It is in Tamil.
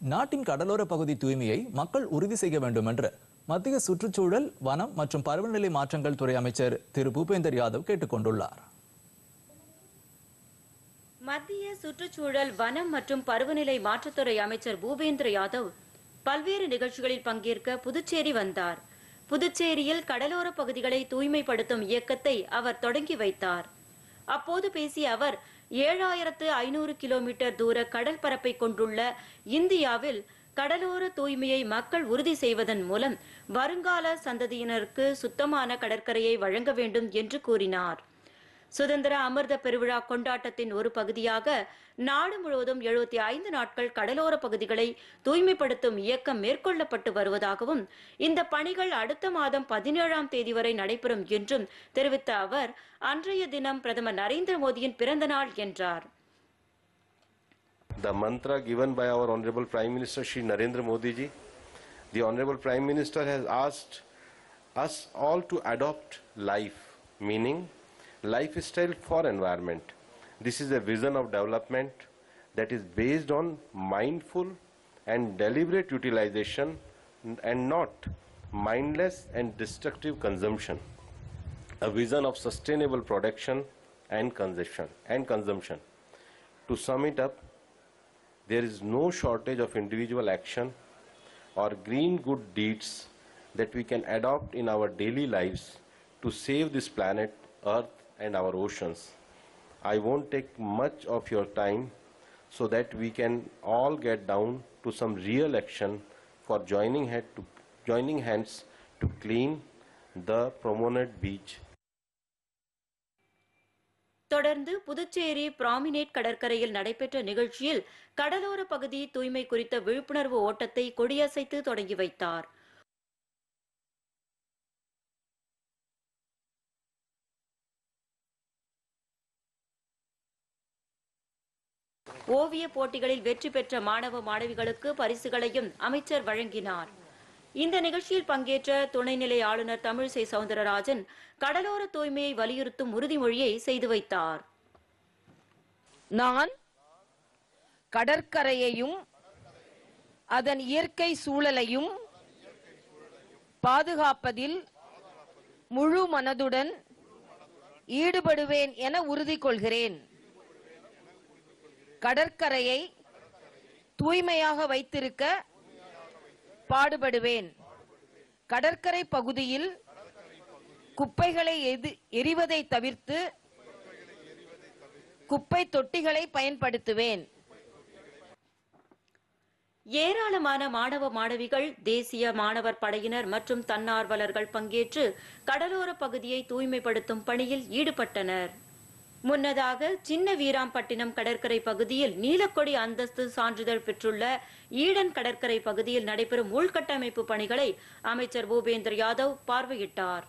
நாட்டின் கடலோர பகுதி தூய்மையை மக்கள் உறுதி செய்ய வேண்டும் என்று மத்திய சுற்றுச்சூழல் வனம் மற்றும் பருவநிலை மாற்றங்கள் துறை அமைச்சர் திரு. பூபேந்தர் யாதவ் கேட்டுக்கொண்டுள்ளார் மத்திய சுற்றுச்சூழல் வனம் மற்றும் பருவநிலை மாற்றத்துறை அமைச்சர் பூபேந்திர யாதவ் பல்வேறு நிகழ்ச்சிகளில் பங்கேற்க புதுச்சேரி வந்தார். புதுச்சேரியில் கடலோர பகுதிகளை தூய்மைப்படுத்தும் இயக்கத்தை அவர் தொடங்கி வைத்தார். அப்போது பேசிய அவர் ஏழாயிரத்து ஐநூறு கிலோமீட்டர் தூர கடல் பரப்பை கொண்டுள்ள இந்தியாவில் கடலோர தூய்மையை மக்கள் உறுதி செய்வதன் மூலம் வருங்கால சந்ததியினருக்கு சுத்தமான கடற்கரையை வழங்க வேண்டும் என்று கூறினார். சுதந்திர அமிர்த பெருவிழா கொண்டாட்டத்தின் ஒரு பகுதியாக நாடு முழுவதும் எழுபத்தி ஐந்து நாட்கள் கடலோர பகுதிகளை தூய்மைப்படுத்தும் இயக்கம் மேற்கொள்ளப்பட்டு வருவதாகவும் இந்த பணிகள் அடுத்த மாதம் பதினேழாம் தேதி வரை நடைபெறும் என்றும் தெரிவித்த அவர் அன்றைய தினம் பிரதமர் நரேந்திர மோடியின் பிறந்த நாள் என்றார் the mantra given by our Honorable Prime Minister Shri Narendra Modi ji. The Honorable Prime Minister has asked us all to adopt life, meaning lifestyle for environment. This is a vision of development that is based on mindful and deliberate utilization and not mindless and destructive consumption. A vision of sustainable production and consumption and consumption. To sum it up, there is no shortage of individual action or green good deeds that we can adopt in our daily lives to save this planet, Earth, and our oceans. I won't take much of your time so that we can all get down to some real action for joining, head to, joining hands to clean the promenade beach தொடர்ந்து புதுச்சேரி பிராமினேட் கடற்கரையில் நடைபெற்ற நிகழ்ச்சியில் கடலோர பகுதி தூய்மை குறித்த விழிப்புணர்வு ஓட்டத்தை கொடியசைத்து தொடங்கி வைத்தார் ஓவிய போட்டிகளில் வெற்றி பெற்ற மாணவ மாணவிகளுக்கு பரிசுகளையும் அமைச்சர் வழங்கினார். இந்த நிகழ்ச்சியில் பங்கேற்ற துணைநிலை ஆளுநர் தமிழிசை சவுந்தரராஜன் கடலோர தூய்மையை வலியுறுத்தும் உறுதிமொழியை செய்து வைத்தார். நான் கடற்கரையையும் அதன் இயற்கை சூழலையும் பாதுகாப்பதில் முழு மனதுடன் ஈடுபடுவேன் என உறுதி கொள்கிறேன் கடற்கரையை தூய்மையாக வைத்திருக்க பாடுபடுவேன். கடற்கரை பகுதியில் குப்பைகளை எது எரிவதை தவிர்த்து குப்பை தொட்டிகளை பயன்படுத்துவேன். ஏராளமான மாணவ மாணவிகள் தேசிய மாணவர் படையினர் மற்றும் தன்னார்வலர்கள் பங்கேற்று கடலோர பகுதியை தூய்மைப்படுத்தும் பணியில் ஈடுபட்டனர். முன்னதாக சின்ன வீராம்பட்டினம் கடற்கரை பகுதியில் நீலக்கொடி அந்தஸ்து சான்றிதழ் பெற்றுள்ள ஈடன் கடற்கரை பகுதியில் நடைபெறும் உள்கட்டமைப்பு பணிகளை அமைச்சர் பூபேந்தர் யாதவ் பார்வையிட்டார்.